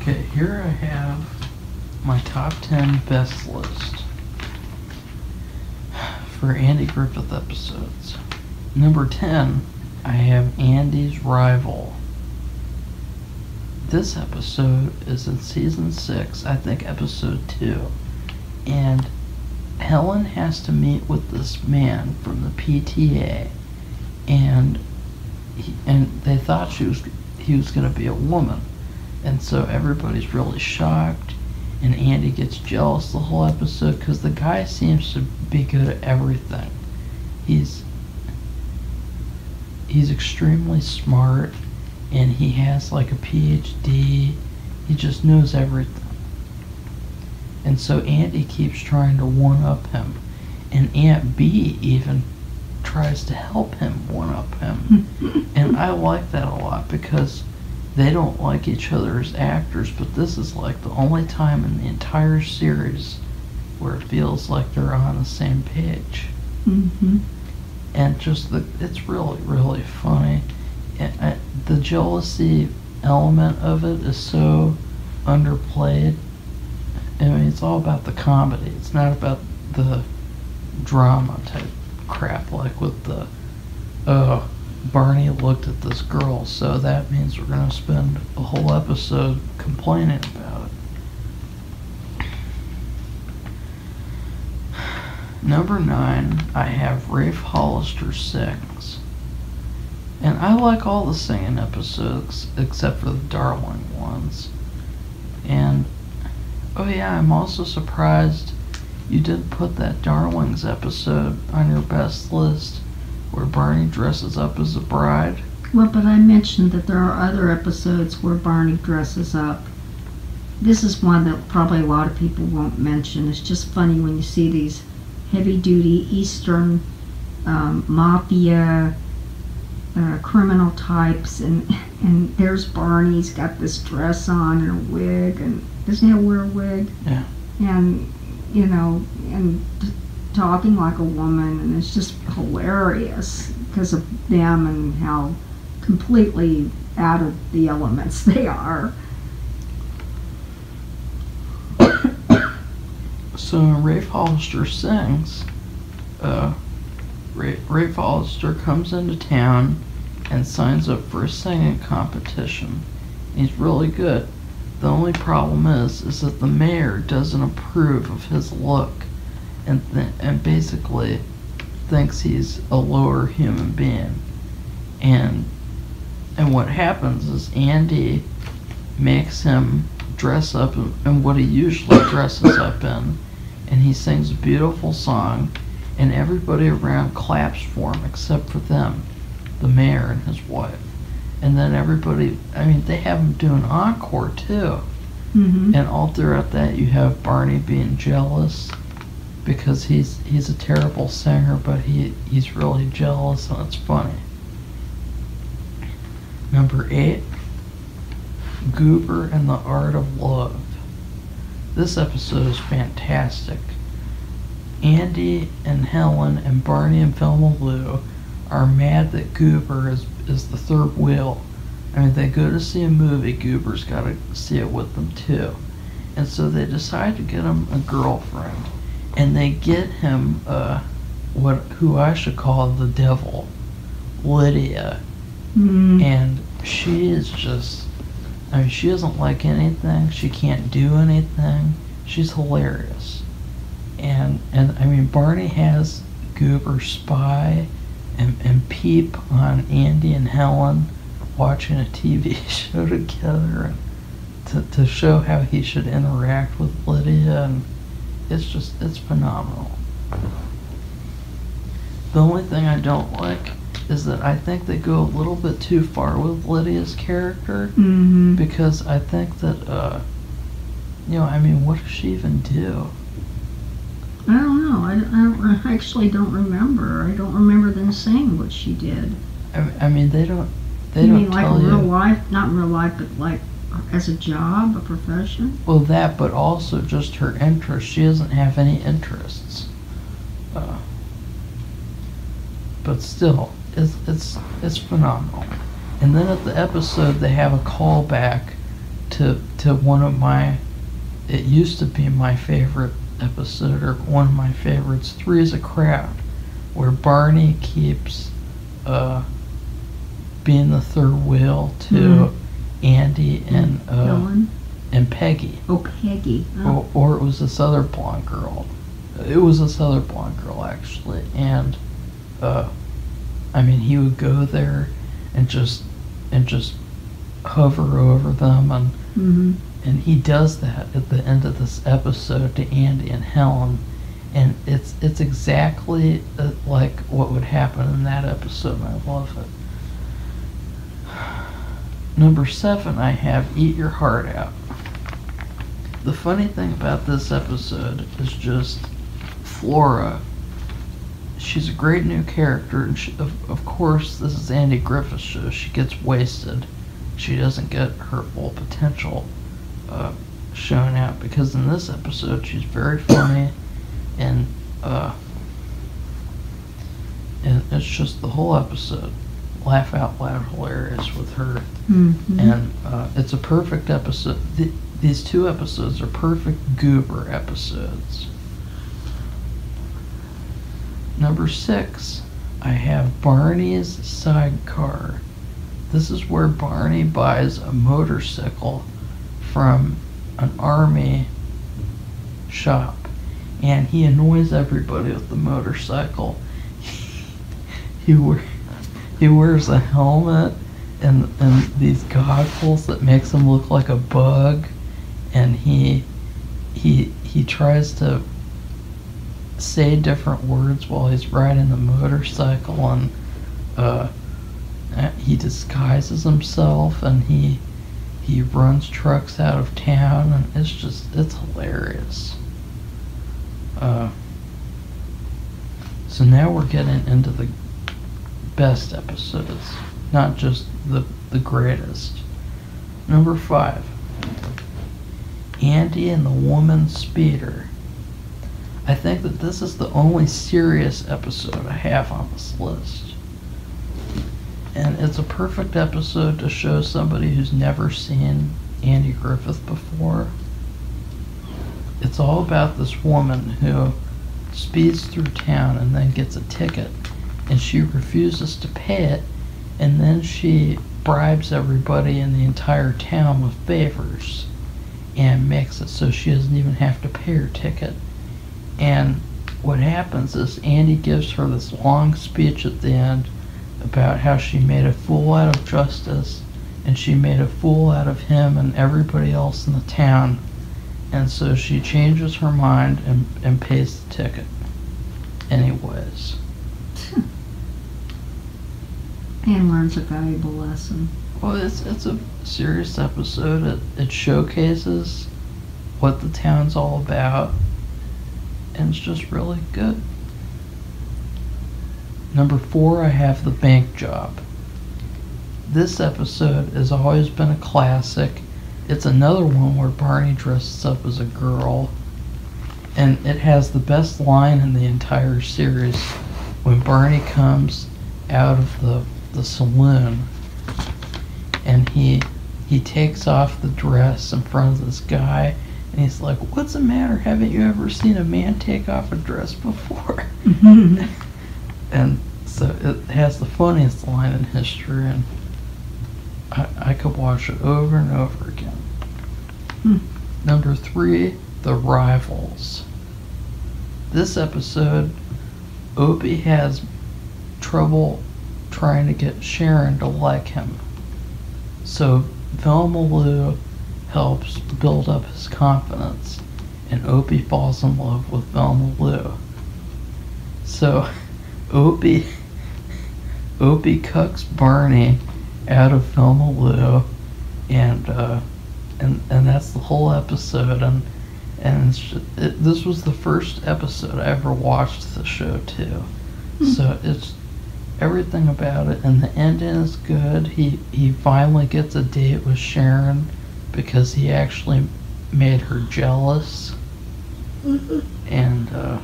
Okay, here I have my top 10 best list for Andy Griffith episodes. Number 10, I have Andy's Rival. This episode is in season 6, I think episode 2. And Helen has to meet with this man from the PTA and he, and they thought she was he was going to be a woman. And so everybody's really shocked and Andy gets jealous the whole episode cuz the guy seems to be good at everything. He's he's extremely smart and he has like a PhD. He just knows everything. And so Andy keeps trying to one up him. And Aunt Bee even tries to help him one up him. and I like that a lot because they don't like each other as actors, but this is like the only time in the entire series where it feels like they're on the same page. Mm-hmm. And just the, it's really, really funny. And I, the jealousy element of it is so underplayed. I mean, it's all about the comedy. It's not about the drama type crap like with the, oh, Barney looked at this girl, so that means we're going to spend a whole episode complaining about it. Number nine, I have Rafe Hollister sings. And I like all the singing episodes except for the Darling ones. And, oh yeah, I'm also surprised you didn't put that Darlings episode on your best list where Barney dresses up as a bride. Well, but I mentioned that there are other episodes where Barney dresses up. This is one that probably a lot of people won't mention. It's just funny when you see these heavy duty Eastern um, mafia uh, criminal types, and and there's Barney. He's got this dress on and a wig, and doesn't he wear a wig? Yeah. And you know, and talking like a woman, and it's just hilarious because of them and how completely out of the elements they are. So Rafe Hollister sings, uh, Ra- Rafe Hollister comes into town and signs up for a singing competition. He's really good. The only problem is, is that the mayor doesn't approve of his look, and th- and basically thinks he's a lower human being. And and what happens is Andy makes him dress up in, in what he usually dresses up in, and he sings a beautiful song, and everybody around claps for him except for them, the mayor and his wife. And then everybody, I mean, they have him do an encore too. Mm-hmm. And all throughout that, you have Barney being jealous because he's he's a terrible singer, but he he's really jealous, and it's funny. Number eight, Goober and the Art of Love. This episode is fantastic. Andy and Helen and Barney and Thelma Lou are mad that Goober is, is the third wheel. I mean, they go to see a movie, Goober's got to see it with them too. And so they decide to get him a girlfriend. And they get him uh, what who I should call the devil, Lydia. Mm. And she is just, I mean, she doesn't like anything. She can't do anything. She's hilarious. And, and I mean, Barney has Goober spy and, and peep on Andy and Helen watching a TV show together to, to show how he should interact with Lydia. And it's just, it's phenomenal. The only thing I don't like is that I think they go a little bit too far with Lydia's character Mm-hmm. because I think that, uh, you know, I mean, what does she even do? I don't know. I, I, don't, I actually don't remember. I don't remember them saying what she did. I, I mean, they don't, they you don't mean like tell real you. life? Not real life, but like as a job, a profession? Well, that, but also just her interest. She doesn't have any interests. Uh, but still, it's it's it's phenomenal. And then at the episode, they have a callback to to one of my it used to be my favorite episode or one of my favorites three is a crowd where barney keeps uh being the third wheel to Mhm. Andy and uh Helen? and peggy Oh, Peggy. Oh. or, or it was this other blonde girl. It was this other blonde girl actually, and uh, I mean he would go there and just and just hover over them, and hmm and he does that at the end of this episode to Andy and Helen, and it's it's exactly uh, like what would happen in that episode. and I love it. Number seven, I have Eat Your Heart Out. The funny thing about this episode is just Flora. She's a great new character, and she, of, of course, this is Andy Griffith's show. She gets wasted. She doesn't get her full potential uh, shown out because in this episode she's very funny, and uh, and it's just the whole episode laugh out loud hilarious with her hmm and uh, it's a perfect episode. Th- these two episodes are perfect goober episodes. Number six, I have Barney's sidecar. This is where Barney buys a motorcycle from an army shop, and he annoys everybody with the motorcycle. he wear, he wears a helmet and and these goggles that makes him look like a bug, and he he he tries to say different words while he's riding the motorcycle, and uh, uh, he disguises himself, and he he runs trucks out of town, and it's just it's hilarious. Uh, so now we're getting into the best episodes not just the the greatest. Number five, Andy and the Woman Speeder. I think that this is the only serious episode I have on this list. And it's a perfect episode to show somebody who's never seen Andy Griffith before. It's all about this woman who speeds through town and then gets a ticket and she refuses to pay it and then she bribes everybody in the entire town with favors and makes it so she doesn't even have to pay her ticket. And what happens is Andy gives her this long speech at the end about how she made a fool out of Justice and she made a fool out of him and everybody else in the town. And so she changes her mind and, and pays the ticket. Anyways. And learns a valuable lesson. Well, it's it's a serious episode. It it showcases what the town's all about, and it's just really good. Number four, I have the bank job. This episode has always been a classic. It's another one where Barney dresses up as a girl, and it has the best line in the entire series when Barney comes out of the the saloon and he he takes off the dress in front of this guy and he's like what's the matter? Haven't you ever seen a man take off a dress before? And so it has the funniest line in history and I, I could watch it over and over again. Hmm. number three the rivals. This episode opie has trouble trying to get sharon to like him so Thelma Lou helps build up his confidence, and Opie falls in love with Thelma Lou. So Opie Opie cucks Barney out of Thelma Lou, and uh, and and that's the whole episode. And and it's ju- it, this was the first episode I ever watched the show too. So it's everything about it, and the ending is good. He he finally gets a date with Sharon because he actually made her jealous, and uh,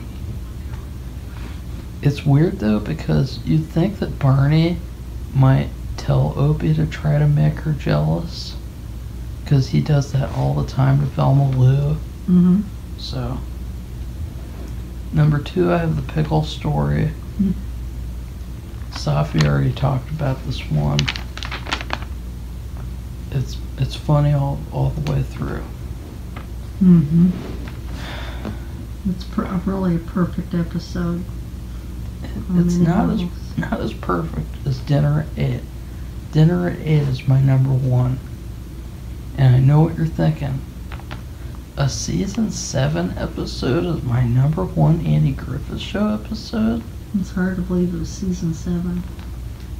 it's weird though because you'd think that Barney might tell Opie to try to make her jealous, because he does that all the time to Thelma Lou. Mm-hmm. So, number two, I have the pickle story. Hmm. Safi already talked about this one. It's it's funny all all the way through. Mm-hmm. It's really a perfect episode. It's not as not as perfect as Dinner at Eight. Dinner at Eight is my number one, and I know what you're thinking. A season seven episode is my number one Andy Griffith Show episode. It's hard to believe it was season seven.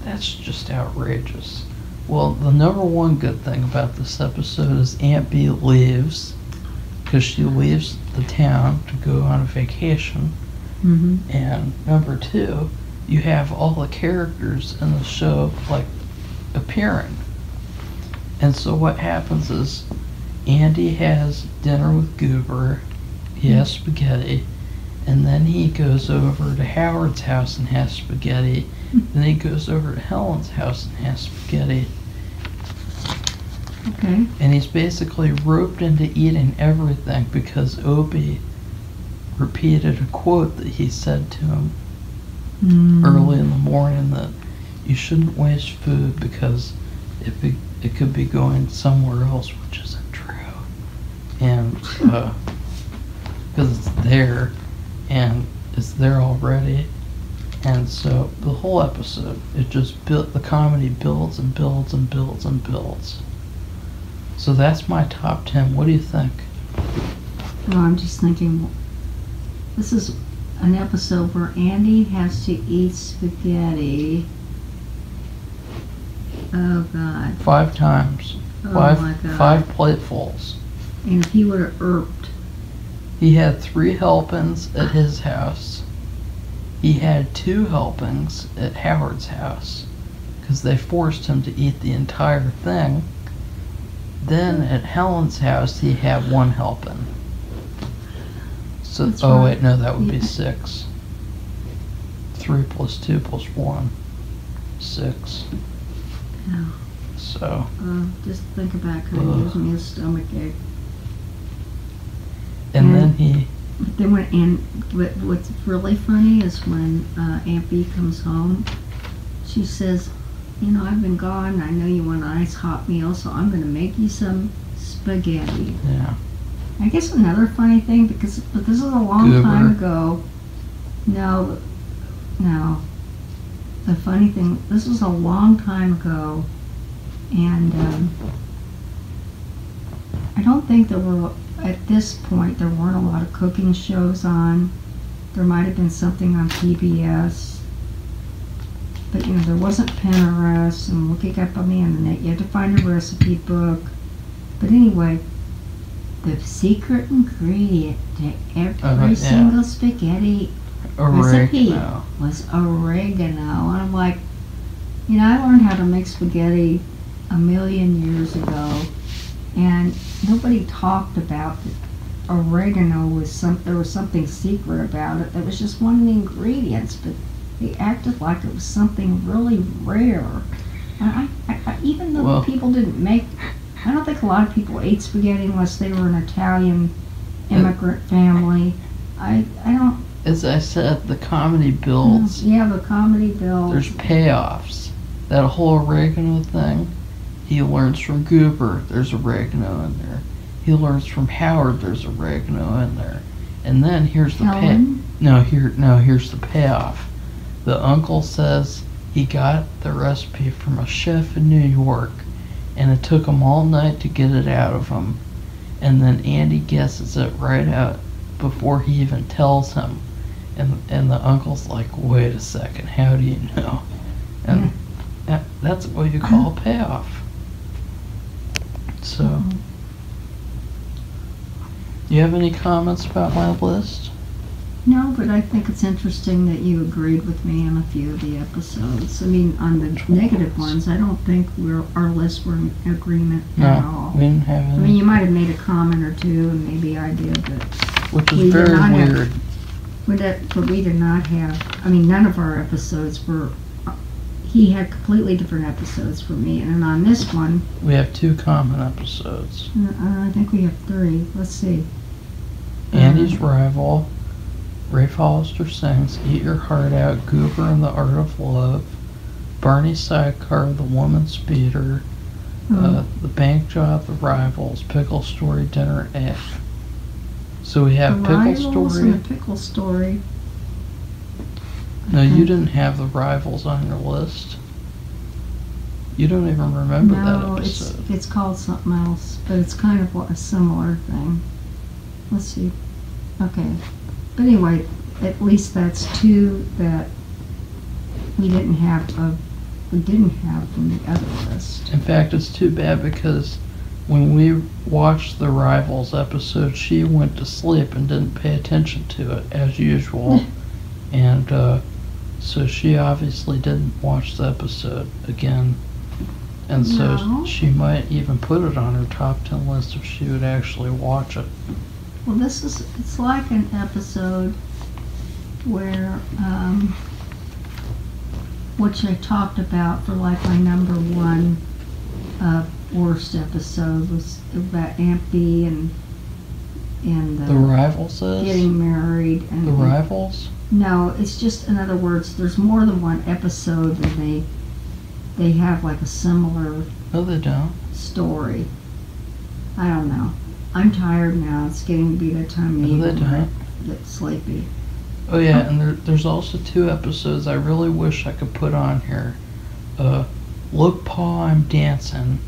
That's just outrageous. Well, the number one good thing about this episode is Aunt Bee leaves because she leaves the town to go on a vacation. Mm-hmm. And number two, you have all the characters in the show like appearing. And so what happens is Andy has dinner with Goober, he has spaghetti, and then he goes over to Howard's house and has spaghetti. Then he goes over to Helen's house and has spaghetti. Okay. And he's basically roped into eating everything because Opie repeated a quote that he said to him Mm. early in the morning that you shouldn't waste food because it be, it could be going somewhere else, which true. And uh, because it's there, and it's there already, and so the whole episode it just built the comedy builds and builds and builds and builds. So that's my top ten. What do you think? Well, I'm just thinking, this is an episode where Andy has to eat spaghetti. Oh God! Five times, Oh five my God! five platefuls. And he would have irped, He had three helpings at his house. He had two helpings at Howard's house because they forced him to eat the entire thing. Then at Helen's house, he had one helping. So, That's oh right. wait, no, that would be six. Three plus two plus one, six. Yeah. So, uh, just thinking back, it Ugh. gives me a stomach ache. And- then he, But then when and what, what's really funny is when uh, Aunt Bee comes home, she says, "You know, I've been gone. I know you want a nice hot meal, so I'm going to make you some spaghetti." yeah, I guess another funny thing because but this is a long Goober. time ago. No, no. The funny thing, this was a long time ago, and um, I don't think there were at this point there weren't a lot of cooking shows on. There might have been something on PBS. But you know, there wasn't Pinterest and looking up on the internet. You had to find a recipe book. But anyway, the secret ingredient to every Uh-huh, yeah. single spaghetti Recipe. was oregano. And I'm like, you know, I learned how to make spaghetti a million years ago, and nobody talked about that oregano was some. There was something secret about it. That was just one of the ingredients, but they acted like it was something really rare. And I, I, I even though Well- people didn't make, I don't think a lot of people ate spaghetti unless they were an Italian immigrant family. I, I don't. As I said, the comedy builds. Yeah, the comedy bill. There's payoffs. That whole oregano thing, he learns from Goober, there's oregano in there. He learns from Howard, there's oregano in there. And then here's the pay. No, here no, here's the payoff. The uncle says he got the recipe from a chef in New York and it took him all night to get it out of him. And then Andy guesses it right out before he even tells him. And and the uncle's like, "Wait a second, how do you know?" And hmm. that, that's what you call a payoff. So, you have any comments about my list? No, but I think it's interesting that you agreed with me on a few of the episodes. I mean, on the negative ones, I don't think we're our lists were in agreement at No, all. we didn't have I mean, you might have made a comment or two, and maybe I did, but which we is did very not have- weird. but, that, but we did not have. I mean, none of our episodes were. He had completely different episodes for me. And on this one, We have two common episodes. uh, I think we have three. Let's see. Andy's rival, Ray Hollister sings "Eat Your Heart Out," Goober and the Art of Love, Barney's sidecar, The Woman Speeder, Um, uh, The Bank Job, The Rivals, Pickle Story, Dinner at So we have Pickle Story. Pickle Story. No, you didn't have The Rivals on your list. You don't even remember no, that it's episode. it's it's called something else, but it's kind of a similar thing. Let's see. Okay, but anyway, at least that's two that we didn't have of we didn't have from the other list. In fact, it's too bad because when we watched the Rivals episode, she went to sleep and didn't pay attention to it as usual. and uh, so she obviously didn't watch the episode again. And so No. she might even put it on her top 10 list if she would actually watch it. Well, this is it's like an episode where um, which I talked about for like my number one uh, worst episode was about Aunt Bee and and The Rivals is? getting married and The Rivals? no, it's just in other words, there's more than one episode and they they have like a similar No, they don't. story. I don't know. I'm tired now. It's getting to be that time of No, they evening. where don't. Get sleepy. Oh yeah, and there, there's also two episodes I really wish I could put on here. Uh, Look, Pa, I'm Dancing,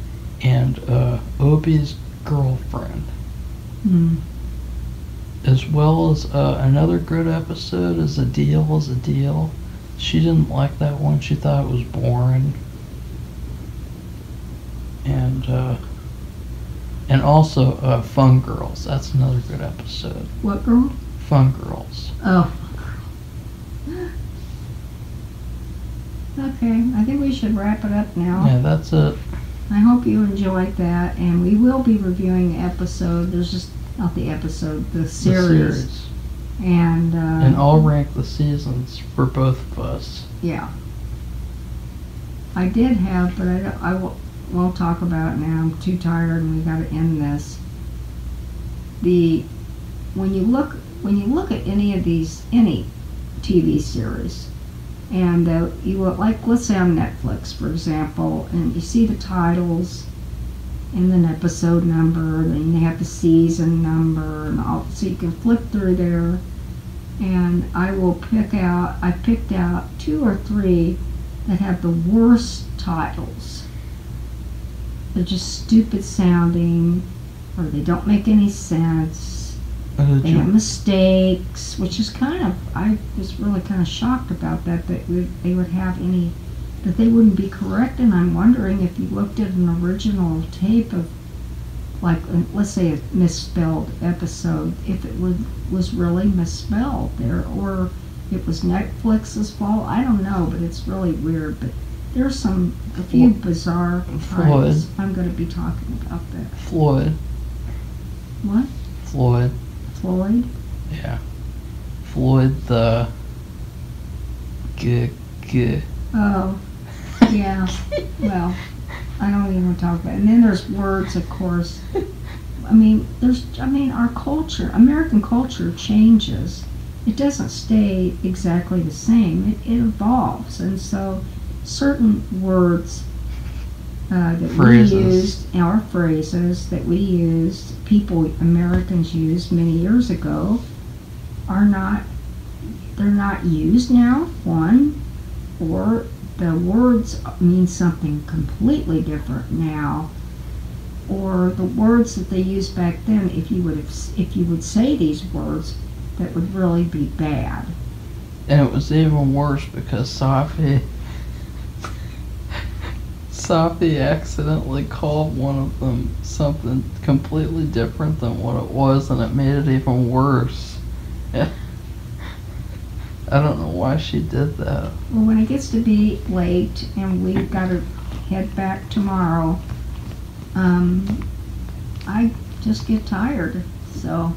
and uh, Opie's Girlfriend, Hmm. As well as uh, another good episode is A Deal is a Deal. She didn't like that one. She thought it was boring. And uh, and also uh, Fun Girls. That's another good episode. What girl? Fun Girls. Oh. Okay, I think we should wrap it up now. Yeah, that's it. I hope you enjoyed that, and we will be reviewing the episode. There's just not the episode, the The series, series. and uh, And I'll rank the seasons for both of us. yeah. I did have, but I, don't- I will, won't talk about it now. I'm too tired, and we got to end this. The when you look when you look at any of these any TV series, and uh, you look like let's say on Netflix, for example, and you see the titles and then episode number, then you have the season number, and all, so you can flip through there. And I will pick out. I picked out two or three that have the worst titles. They're just stupid sounding, or they don't make any sense. Uh, They have mistakes, which is kind of I was really kind of shocked about that that they would have any that they wouldn't be correct. And I'm wondering if you looked at an original tape of like let's say a misspelled episode, if it was was really misspelled there, or it was Netflix's fault. I don't know, but it's really weird. But there's some a few bizarre titles. I'm going to be talking about that. Floyd. What Floyd. Floyd? Yeah. Floyd the. G. G. Oh, yeah. well, I don't even want to talk about it. And then there's words, of course. I mean, there's. I mean, our culture, American culture, changes. It doesn't stay exactly the same. It, it evolves, and so certain words uh, that Phrases. we used, our phrases that we used, people Americans used many years ago, are not. They're not used now. One, or the words mean something completely different now or the words that they used back then if you would have if you would say these words that would really be bad And it was even worse because Safi. Safi accidentally called one of them something completely different than what it was, and it made it even worse. I don't know why she did that. well when it gets to be late and we've got to head back tomorrow um i just get tired so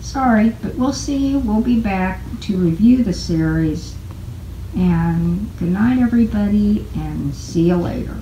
sorry but we'll see we'll be back to review the series And good night, everybody, and see you later.